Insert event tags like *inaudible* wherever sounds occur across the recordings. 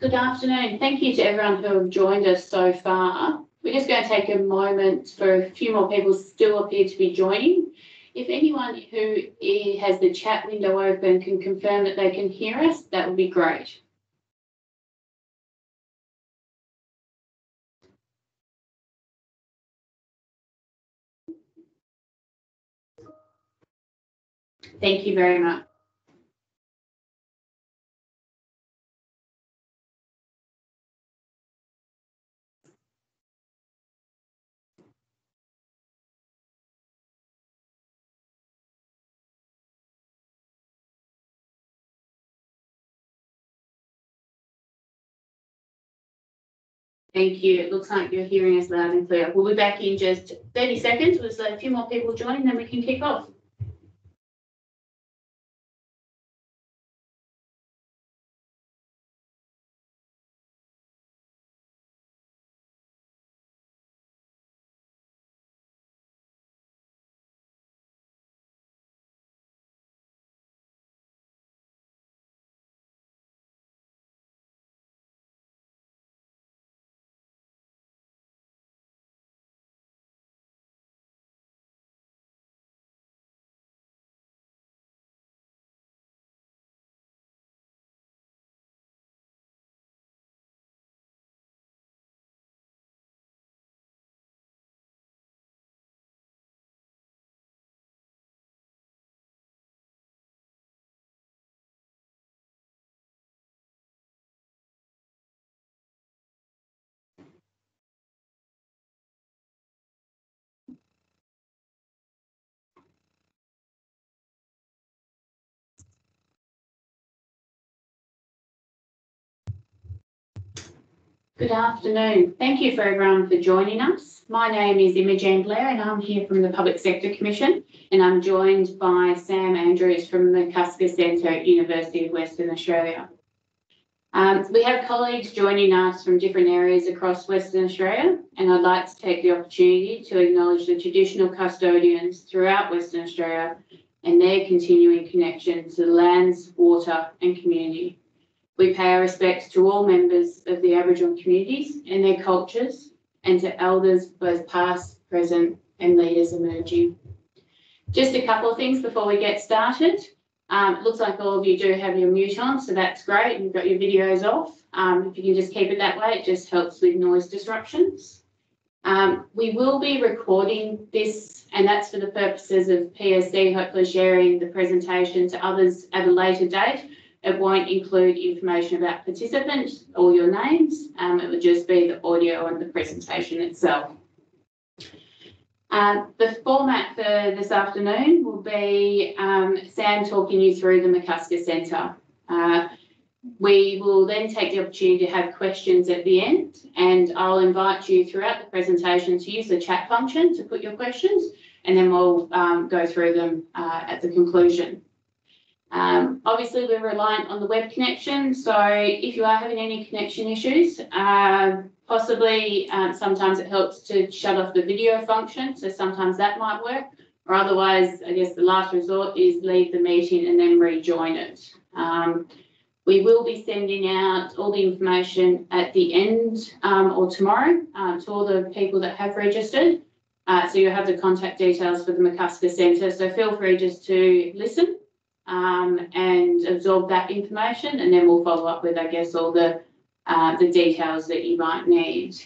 Good afternoon. Thank you to everyone who have joined us so far. We're just going to take a moment for a few more people still appear to be joining. If anyone who has the chat window open can confirm that they can hear us, that would be great. Thank you very much. Thank you. It looks like you're hearing us loud and clear. We'll be back in just 30 seconds. With a few more people joining, then we can kick off. Good afternoon. Thank you for everyone for joining us. My name is Imogen Blair, and I'm here from the Public Sector Commission, and I'm joined by Sam Andrews from the McCusker Centre at University of Western Australia. Um, we have colleagues joining us from different areas across Western Australia, and I'd like to take the opportunity to acknowledge the traditional custodians throughout Western Australia and their continuing connection to the lands, water, and community. We pay our respects to all members of the Aboriginal communities and their cultures, and to elders both past, present, and leaders emerging. Just a couple of things before we get started. Um, it looks like all of you do have your mute on, so that's great. You've got your videos off. Um, if you can just keep it that way, it just helps with noise disruptions. Um, we will be recording this, and that's for the purposes of PSC, hopefully sharing the presentation to others at a later date. It won't include information about participants or your names. Um, it would just be the audio and the presentation itself. Uh, the format for this afternoon will be um, Sam talking you through the McCusker Centre. Uh, we will then take the opportunity to have questions at the end, and I'll invite you throughout the presentation to use the chat function to put your questions, and then we'll um, go through them uh, at the conclusion. Um, obviously, we're reliant on the web connection. So if you are having any connection issues, uh, possibly um, sometimes it helps to shut off the video function. So sometimes that might work. Or otherwise, I guess the last resort is leave the meeting and then rejoin it. Um, we will be sending out all the information at the end um, or tomorrow uh, to all the people that have registered. Uh, so you'll have the contact details for the McCusker Centre. So feel free just to listen um, and absorb that information, and then we'll follow up with, I guess, all the uh, the details that you might need.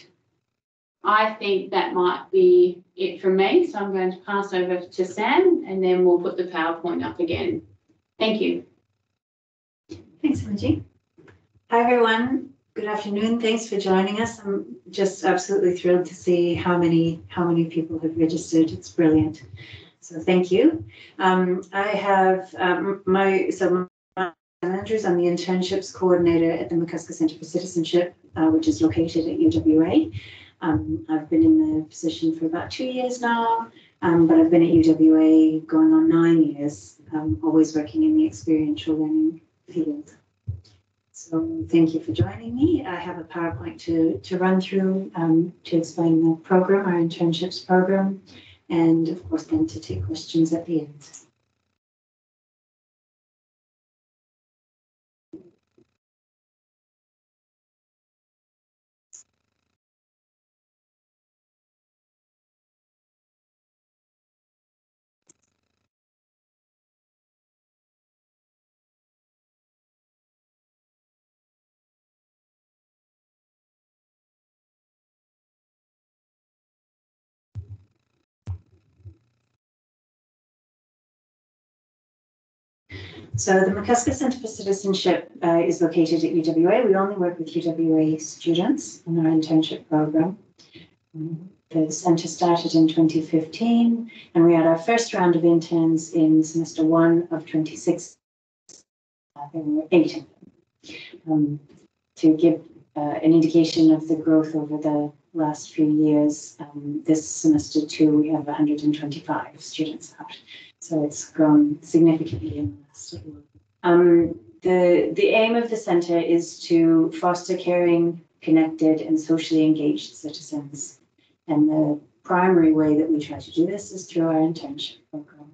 I think that might be it from me, so I'm going to pass over to Sam, and then we'll put the PowerPoint up again. Thank you. Thanks, Angie. Hi, everyone. Good afternoon. Thanks for joining us. I'm just absolutely thrilled to see how many how many people have registered. It's brilliant. So thank you. Um, I have um, my, so my Andrews, I'm the internships coordinator at the McCusker Centre for Citizenship, uh, which is located at UWA. Um, I've been in the position for about two years now, um, but I've been at UWA going on nine years, um, always working in the experiential learning field. So thank you for joining me. I have a PowerPoint to, to run through um, to explain the program, our internships program and of course then to take questions at the end. So the McCusker Centre for Citizenship uh, is located at UWA. We only work with UWA students in our internship program. Um, The centre started in 2015, and we had our first round of interns in semester one of 26. Uh, there were eight of them. Um, to give uh, an indication of the growth over the last few years, um, this semester two, we have 125 students out. So it's grown significantly in Um, the, the aim of the centre is to foster caring, connected, and socially engaged citizens. And the primary way that we try to do this is through our internship program.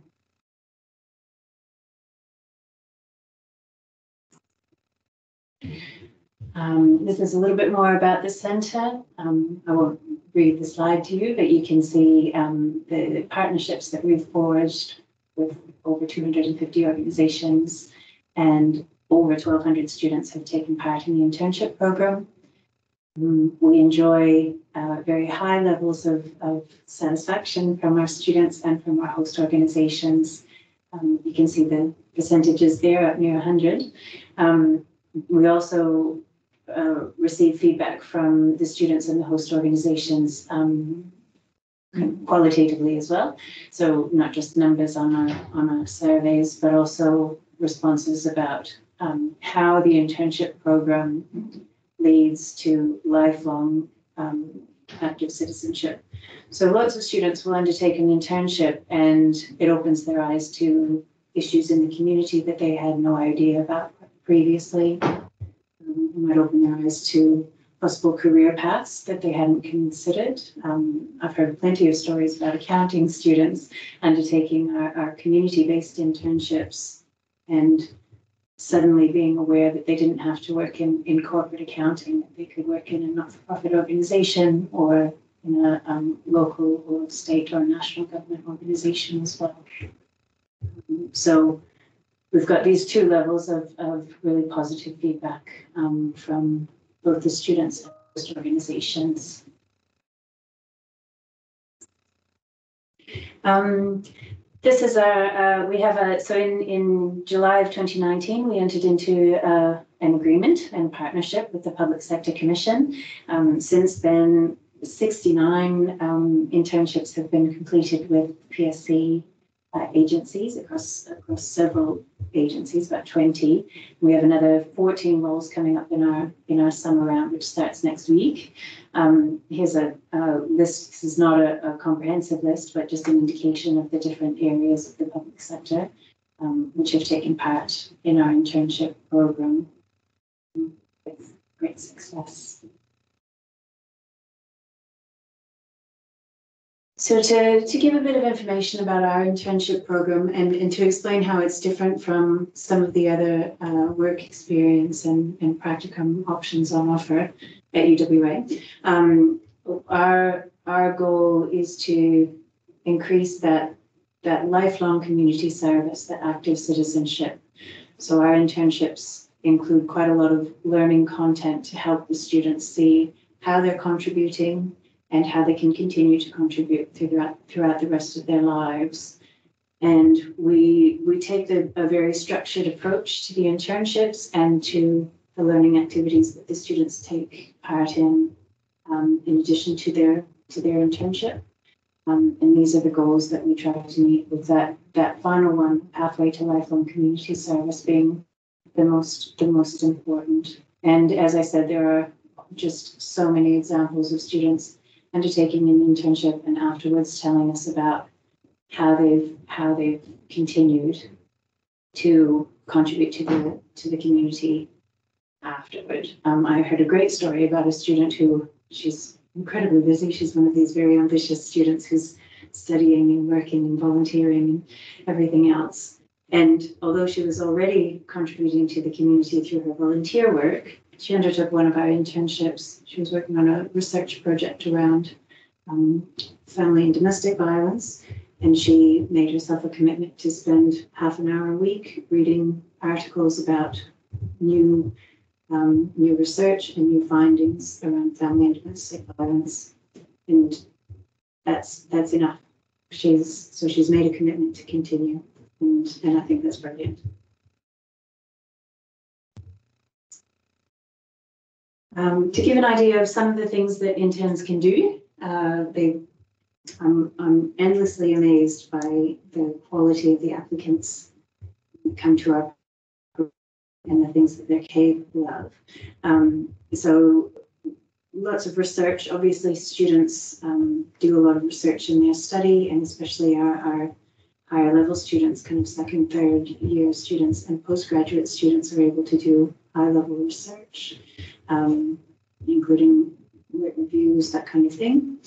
Um, this is a little bit more about the centre. Um, I won't read the slide to you, but you can see um, the partnerships that we've forged with over 250 organizations and over 1,200 students have taken part in the internship program. Um, we enjoy uh, very high levels of, of satisfaction from our students and from our host organizations. Um, you can see the percentages there up near 100. Um, we also uh, receive feedback from the students and the host organizations um, qualitatively as well. So not just numbers on our on our surveys, but also responses about um, how the internship program leads to lifelong um, active citizenship. So lots of students will undertake an internship and it opens their eyes to issues in the community that they had no idea about previously. Um, it might open their eyes to possible career paths that they hadn't considered. Um, I've heard plenty of stories about accounting students undertaking our, our community-based internships and suddenly being aware that they didn't have to work in, in corporate accounting, that they could work in a not-for-profit organization or in a um, local or state or national government organization as well. Um, so we've got these two levels of, of really positive feedback um, from both the students and host organizations. Um, this is our, uh, we have a, so in, in July of 2019, we entered into uh, an agreement and partnership with the Public Sector Commission. Um, since then, 69 um, internships have been completed with PSC uh, agencies across across several agencies, about 20. We have another 14 roles coming up in our in our summer round, which starts next week. Um, here's a, a, list. This is not a, a, comprehensive list, but just an indication of the different areas of the public sector um, which have taken part in our internship program with great success. So to, to give a bit of information about our internship program and, and to explain how it's different from some of the other uh, work experience and, and practicum options on offer at UWA, um, our, our goal is to increase that, that lifelong community service, that active citizenship. So our internships include quite a lot of learning content to help the students see how they're contributing and how they can continue to contribute throughout, throughout the rest of their lives. And we, we take the, a very structured approach to the internships and to the learning activities that the students take part in, um, in addition to their, to their internship. Um, and these are the goals that we try to meet with that, that final one, pathway to lifelong community service being the most, the most important. And as I said, there are just so many examples of students undertaking an internship and afterwards telling us about how they've how they've continued to contribute to the to the community afterward. Um, I heard a great story about a student who she's incredibly busy. She's one of these very ambitious students who's studying and working and volunteering and everything else. And although she was already contributing to the community through her volunteer work, she undertook one of our internships. She was working on a research project around um, family and domestic violence, and she made herself a commitment to spend half an hour a week reading articles about new um, new research and new findings around family and domestic violence, and that's that's enough. She's so she's made a commitment to continue, and and I think that's brilliant. Um, to give an idea of some of the things that interns can do, uh, they, I'm, I'm endlessly amazed by the quality of the applicants who come to our and the things that they're capable of. Um, so lots of research. Obviously, students um, do a lot of research in their study, and especially our, our higher level students, kind of second, third year students, and postgraduate students are able to do high level research, um, including written reviews, that kind of thing.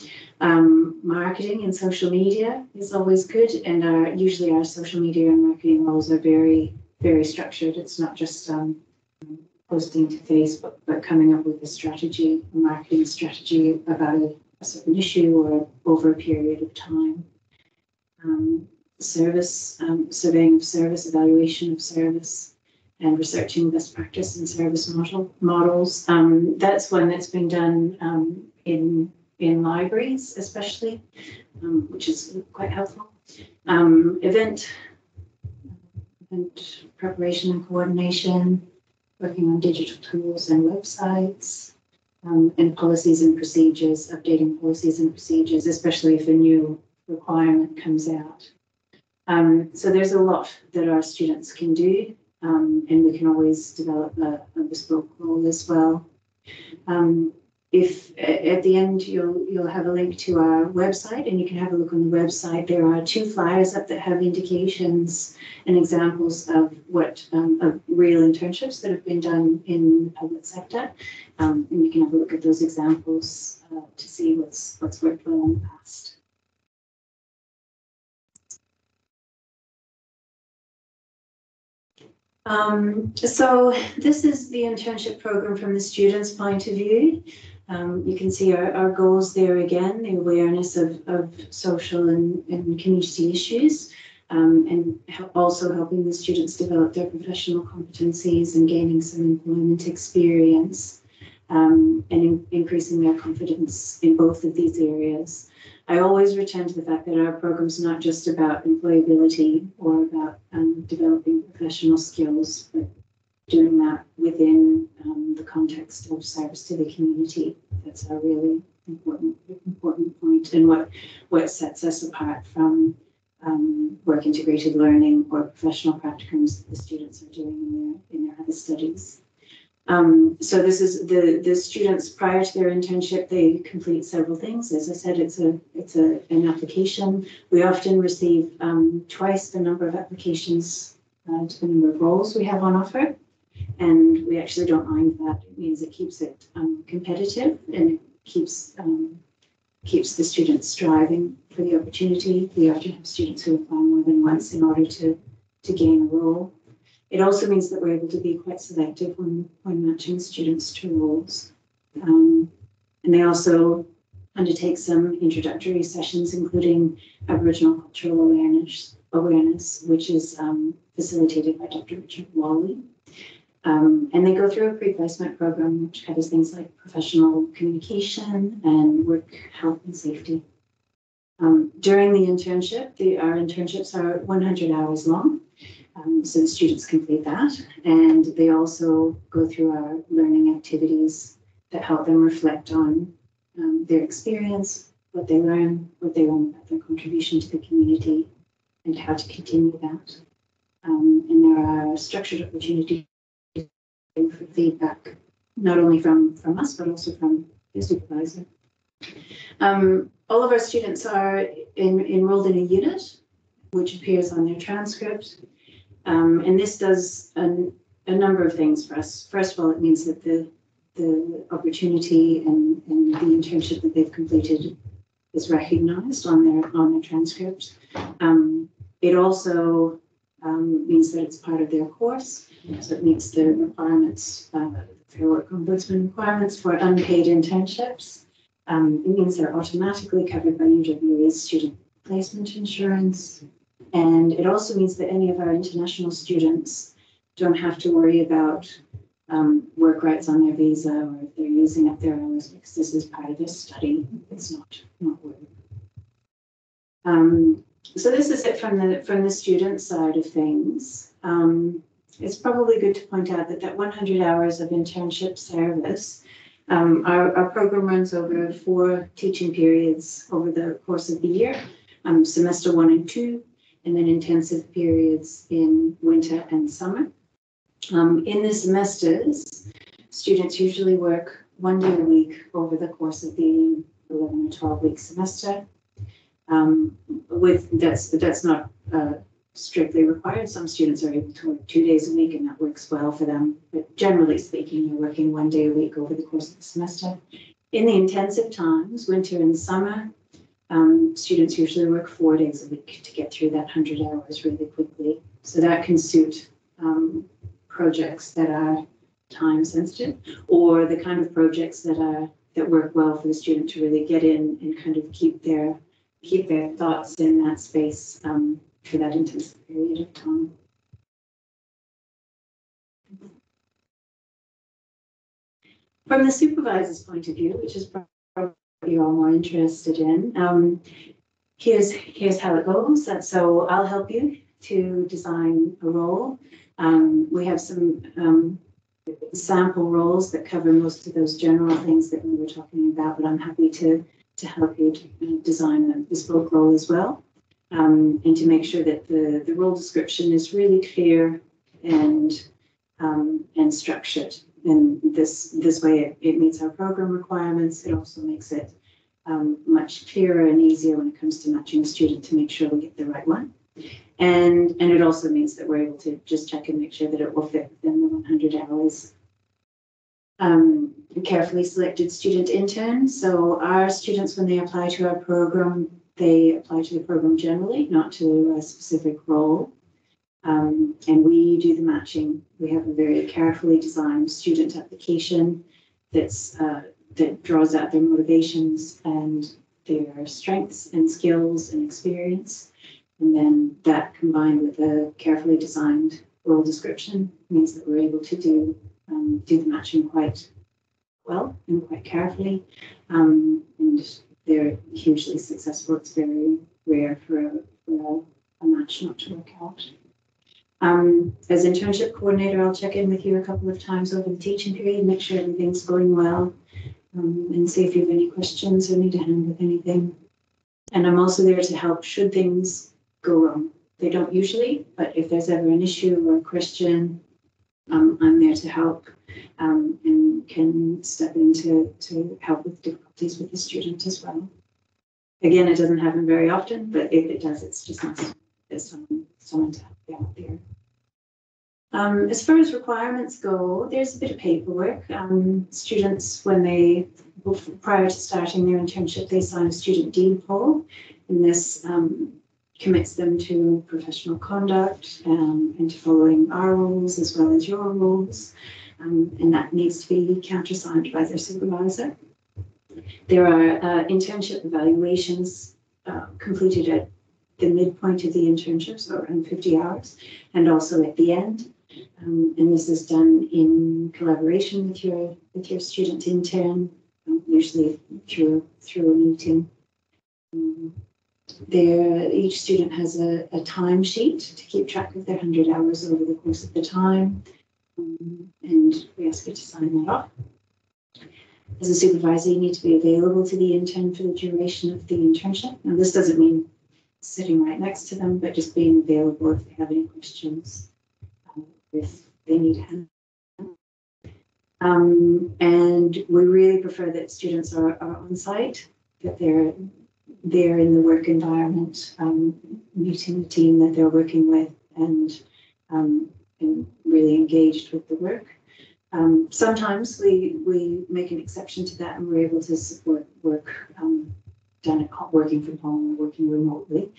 Um, marketing and social media is always good, and our, usually our social media and marketing roles are very, very structured. It's not just um, posting to Facebook, but coming up with a strategy, a marketing strategy about a, a certain issue or over a period of time. Um, service, um, surveying of service, evaluation of service, and researching best practice and service model models. Um, that's one that's been done um, in in libraries, especially, um, which is quite helpful. Um, event event preparation and coordination, working on digital tools and websites, um, and policies and procedures, updating policies and procedures, especially if a new requirement comes out. Um, so there's a lot that our students can do, um, and we can always develop a, a bespoke role as well. Um, if at the end you'll you'll have a link to our website and you can have a look on the website. There are two flyers up that have indications and examples of what um, of real internships that have been done in the public sector. Um, and you can have a look at those examples uh, to see what's what's worked well in the past um, so this is the internship program from the students' point of view. Um, you can see our, our goals there again, the awareness of, of social and, and community issues, um, and also helping the students develop their professional competencies and gaining some employment experience, um, and in, increasing their confidence in both of these areas. I always return to the fact that our program is not just about employability or about um, developing professional skills, but doing that within um, the context of service to the community. That's a really important important point, and what what sets us apart from um, work integrated learning or professional practicums that the students are doing in their in their other studies. Um, so this is the the students prior to their internship they complete several things. As I said, it's a it's a an application. We often receive um, twice the number of applications uh, to the number of roles we have on offer, and we actually don't mind that. It means it keeps it um, competitive and it keeps um, keeps the students striving for the opportunity. We often have students who apply more than once in order to to gain a role. It also means that we're able to be quite selective when, when matching students to roles. Um, and they also undertake some introductory sessions, including Aboriginal cultural awareness, awareness which is um, facilitated by Dr. Richard Walley. Um, and they go through a pre-placement program which covers things like professional communication and work health and safety. Um, during the internship, the, our internships are 100 hours long. Um, so the students complete that, and they also go through our learning activities that help them reflect on um, their experience, what they learn, what they learn about their contribution to the community, and how to continue that. Um, and there are structured opportunities for feedback, not only from, from us, but also from the supervisor. Um, all of our students are in, enrolled in a unit, which appears on their transcript. Um, and this does a, a, number of things for us. First of all, it means that the the opportunity and, and the internship that they've completed is recognized on their on their transcript. Um, it also um, means that it's part of their course, so it meets the requirements, uh, Fair Work Ombudsman requirements for unpaid internships. Um, it means they're automatically covered by UWA's student placement insurance. And it also means that any of our international students don't have to worry about um, work rights on their visa or if they're using up their hours because this is part of their study. It's not not work. Um, so this is it from the from the student side of things. Um, it's probably good to point out that that 100 hours of internship service Um, our, our program runs over four teaching periods over the course of the year, um, semester one and two, and then intensive periods in winter and summer. Um, in the semesters, students usually work one day a week over the course of the 11 or 12 week semester. Um, with that's that's not uh, strictly required. Some students are able to work two days a week, and that works well for them. But generally speaking, you're working one day a week over the course of the semester. In the intensive times, winter and summer, um, students usually work four days a week to get through that 100 hours really quickly. So that can suit um, projects that are time sensitive or the kind of projects that are that work well for the student to really get in and kind of keep their keep their thoughts in that space um, for that intensive period of time. From the supervisor's point of view, which is probably you're all more interested in, um, here's here's how it goes. So I'll help you to design a role. Um, we have some um, sample roles that cover most of those general things that we were talking about, but I'm happy to to help you to design a bespoke role as well, um, and to make sure that the, the role description is really clear and um, and structured. And this this way it, it meets our program requirements. It also makes it um, much clearer and easier when it comes to matching a student to make sure we get the right one. And, and it also means that we're able to just check and make sure that it will fit within the 100 hours. Um, carefully selected student intern. So our students, when they apply to our program, they apply to the program generally, not to a specific role. Um, and we do the matching. We have a very carefully designed student application that's uh, that draws out their motivations and their strengths and skills and experience and then that combined with a carefully designed role description means that we're able to do um, do the matching quite well and quite carefully. Um, and they're hugely successful. It's very rare for a, for a, a match not to work out. Um, as internship coordinator, I'll check in with you a couple of times over the teaching period, make sure everything's going well, um, and see if you have any questions or need a hand with anything. And I'm also there to help should things go wrong. They don't usually, but if there's ever an issue or a question, um, I'm there to help um, and can step in to, to help with difficulties with the student as well. Again, it doesn't happen very often, but if it does, it's just nice there's someone, someone to help you out there. Um, as far as requirements go, there's a bit of paperwork. Um, students, when they, prior to starting their internship, they sign a student deed poll. And this um, commits them to professional conduct um, and to following our rules as well as your rules. Um, and that needs to be countersigned by their supervisor. There are uh, internship evaluations uh, completed at the midpoint of the internship, so around 50 hours, and also at the end. Um, and this is done in collaboration with your with your student intern, um, usually through through a meeting. There, each student has a, a time sheet to keep track of their 100 hours over the course of the time. Um, and we ask you to sign that off. As a supervisor, you need to be available to the intern for the duration of the internship. Now, this doesn't mean sitting right next to them, but just being available if they have any questions, um, if they need help. Um, and we really prefer that students are, are on site, that they're they're in the work environment, um, meeting the team that they're working with, and um, and really engaged with the work. Um, sometimes we we make an exception to that, and we're able to support work um, done at working from home or working remotely.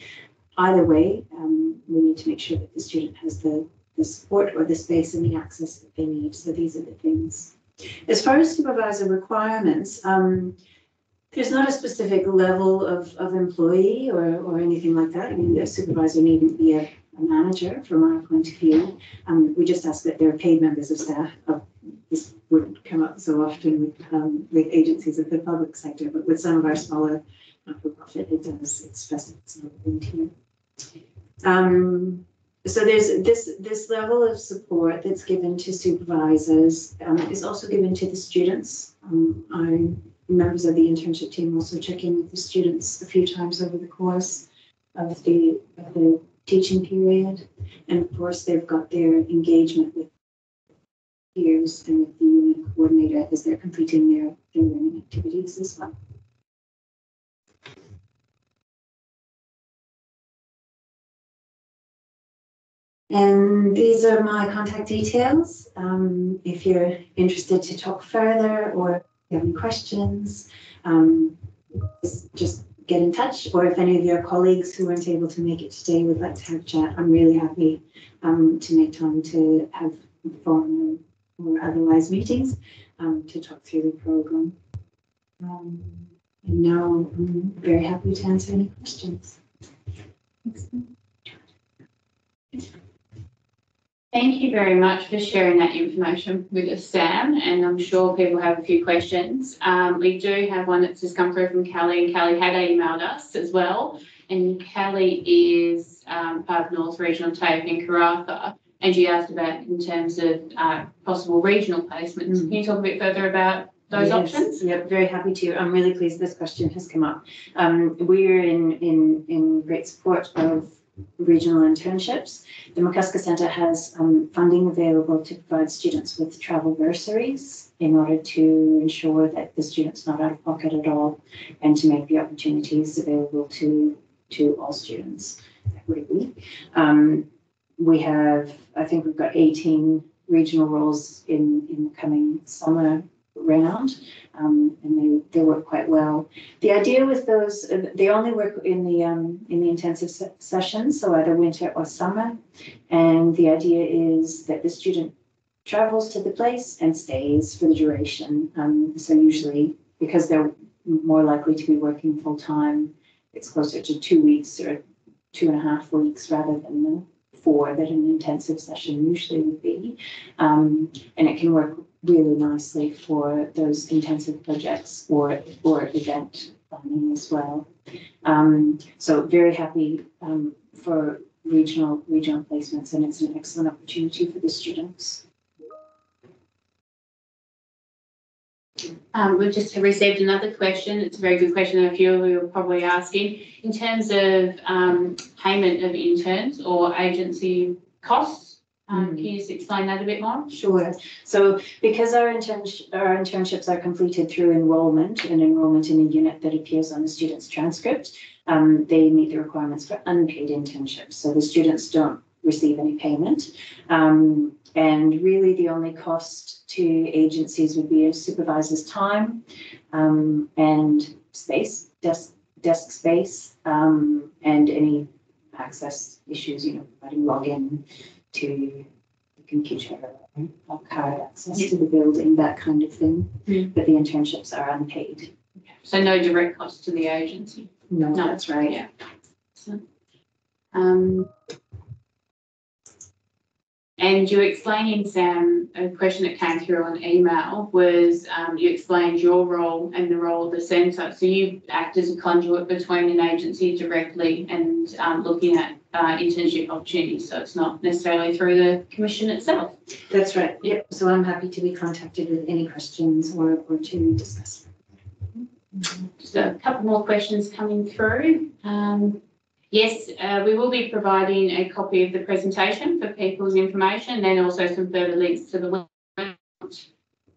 Either way, um, we need to make sure that the student has the the support or the space and the access that they need. So these are the things. As far as supervisor requirements, um, there's not a specific level of, of employee or, or anything like that. I mean, the supervisor needn't be a, a manager from our point of view. Um, we just ask that they're paid members of staff. Of, this wouldn't come up so often with, um, with agencies of the public sector, but with some of our smaller not-for-profit, it does. It's here. Um, so there's this, this level of support that's given to supervisors um, is also given to the students. Um, I, members of the internship team also check in with the students a few times over the course of the, of the teaching period. And of course, they've got their engagement with peers and with the unit coordinator as they're completing their, their learning activities as well. And these are my contact details. Um, if you're interested to talk further or you have any questions, um, just, get in touch. Or if any of your colleagues who weren't able to make it today would like to have a chat, I'm really happy um, to make time to have phone or otherwise meetings um, to talk through the program. Um, and now I'm very happy to answer any questions. Thank you very much for sharing that information with us, Sam, and I'm sure people have a few questions. Um, we do have one that's just come through from Kelly, and Kelly had emailed us as well. And Kelly is um, part of North Regional TAFE in Karratha, and she asked about in terms of uh, possible regional placements. Mm. Can you talk a bit further about those Yes, options? Yep, very happy to. I'm really pleased this question has come up. Um, we're in, in, in great support of regional internships. The McCusker Centre has um, funding available to provide students with travel bursaries in order to ensure that the student's not out of pocket at all and to make the opportunities available to, to all students equitably. Um, we have, I think we've got 18 regional roles in, in the coming summer round, um, and they, they work quite well. The idea with those, uh, they only work in the um, in the intensive se- sessions, so either winter or summer. And the idea is that the student travels to the place and stays for the duration. Um, so usually, because they're more likely to be working full time, it's closer to two weeks or two and a half weeks rather than the four that an intensive session usually would be. Um, and it can work really nicely for those intensive projects or, or event planning as well. Um, so very happy um, for regional regional placements, and it's an excellent opportunity for the students. Um, we've just received another question. It's a very good question. A few of you are probably asking in terms of um, payment of interns or agency costs. Um, Mm. Can you just explain that a bit more? Sure. So because our our internships are completed through enrollment and enrollment in a unit that appears on the student's transcript, um, they meet the requirements for unpaid internships. So the students don't receive any payment. Um, and really the only cost to agencies would be a supervisor's time um, and space, desk, desk space, um, and any access issues, you know, providing login to the computer or card access to the building, that kind of thing. Mm. But the internships are unpaid. So no direct cost to the agency. No, No, that's right. Yeah. So, Um, and you explaining, Sam, a question that came through on email was um, you explained your role and the role of the centre. So you act as a conduit between an agency directly and um, looking at uh, internship opportunities. So it's not necessarily through the commission itself. That's right. Yep. So I'm happy to be contacted with any questions or, or to discuss. Just a couple more questions coming through. Um, yes, uh, we will be providing a copy of the presentation for people's information, and then also some further links to the website.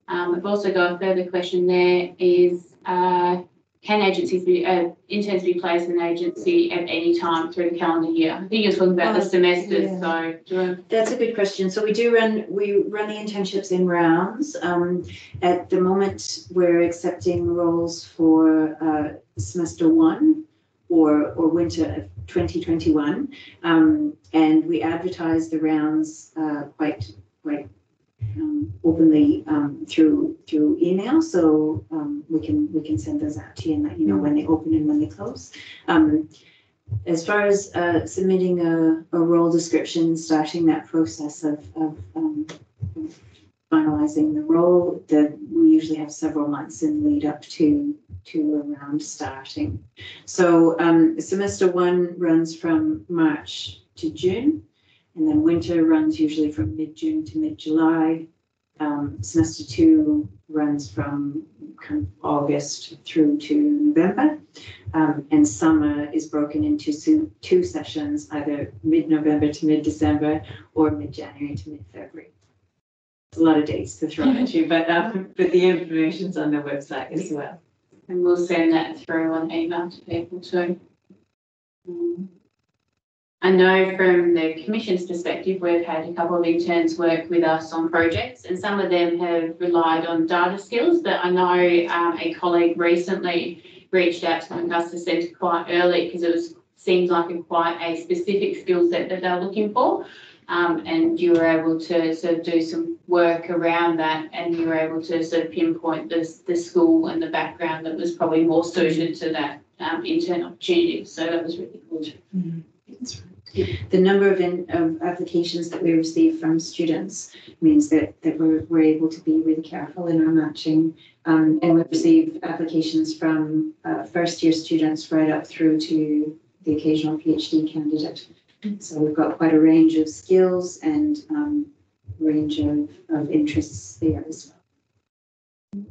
Um, I've also got a further question there is, uh, can agencies be, uh, interns be placed in an agency at any time through the calendar year? I think you're talking about the Uh, semesters, yeah. so you That's a good question. So we do run, we run the internships in rounds. Um, at the moment, we're accepting roles for, uh, semester one or, or winter of twenty twenty-one. Um, and we advertise the rounds, uh, quite, quite, um, openly, um, through, through email. So, um, we can, we can send those out to you and let you know when they open and when they close. Um, as far as uh, submitting a, a role description, starting that process of, of um, finalizing the role, that we usually have several months in lead up to to around starting. So um, semester one runs from March to June, And then winter runs usually from mid-June to mid-July. Um, semester two runs from kind of August through to November. Um, and summer is broken into two sessions, either mid-November to mid-December or mid-January to mid-February. A lot of dates to throw at you, but, um, but the information's on the website as well. And we'll send that through on email to people too. Um, I know from the commission's perspective, we've had a couple of interns work with us on projects and some of them have relied on data skills, but I know um, a colleague recently reached out to McCusker Centre quite early because it was, seems like a quite a specific skill set that they're looking for. Um, and you were able to sort of do some work around that and you were able to sort of pinpoint the, the school and the background that was probably more suited to that um, intern opportunity. So that was really good. The number of, in, of applications that we receive from students means that, that we're, we're able to be really careful in our matching. Um, and we receive applications from, uh, first year students right up through to the occasional PhD candidate. So we've got quite a range of skills and, um, range of, of interests there as well.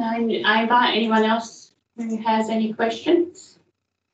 I, I invite anyone else who has any questions.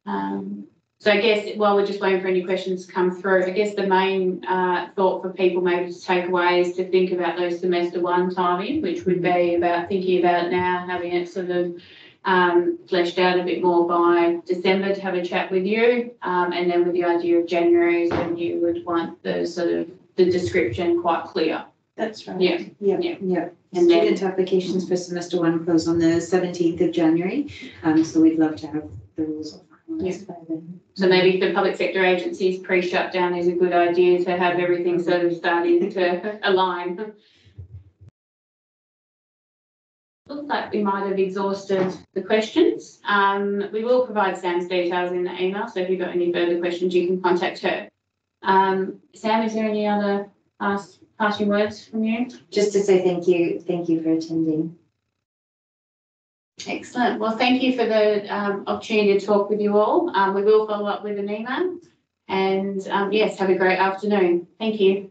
Um, so I guess while we're just waiting for any questions to come through, I guess the main uh, thought for people maybe to take away is to think about those semester one timing, which would be about thinking about now, having it sort of um, fleshed out a bit more by December to have a chat with you. Um, and then with the idea of January is when you would want the sort of the description quite clear. That's right. Yeah. Yeah, Yeah. yeah. And then- Student applications for semester one close on the seventeenth of January. Um, so we'd love to have the rules finalized. So maybe for public sector agencies, pre-shutdown is a good idea to have everything sort of starting to *laughs* align. Looks like we might have exhausted the questions. Um, we will provide Sam's details in the email, so if you've got any further questions, you can contact her. Um, Sam, is there any other last parting words from you? Just to say thank you, thank you for attending. Excellent. Well, thank you for the um, opportunity to talk with you all. Um, we will follow up with an email. And um, yes, have a great afternoon. Thank you.